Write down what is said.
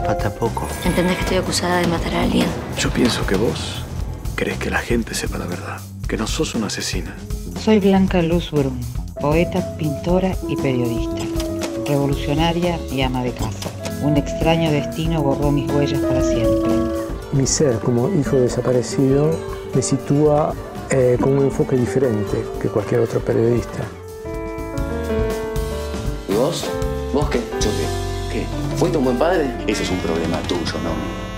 falta poco. ¿Entendés que estoy acusada de matar a alguien? Yo pienso que vos querés que la gente sepa la verdad, que no sos una asesina. Soy Blanca Luz Brun, poeta, pintora y periodista, revolucionaria y ama de casa. Un extraño destino borró mis huellas para siempre. Mi ser como hijo desaparecido me sitúa eh, con un enfoque diferente que cualquier otro periodista. ¿Y vos? ¿Vos qué? ¿Yo qué? ¿Fuiste un buen padre? Ese es un problema tuyo, ¿no?